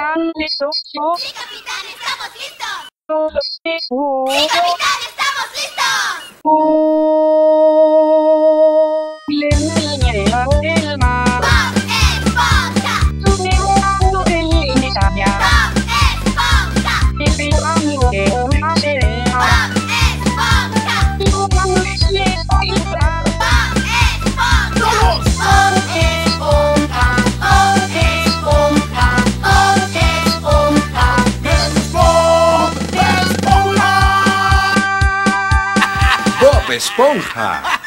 ¿Están listos? ¡Sí, capitán! ¡Estamos listos! ¡Sí, capitán! ¡Estamos listos! ¡Bob Esponja.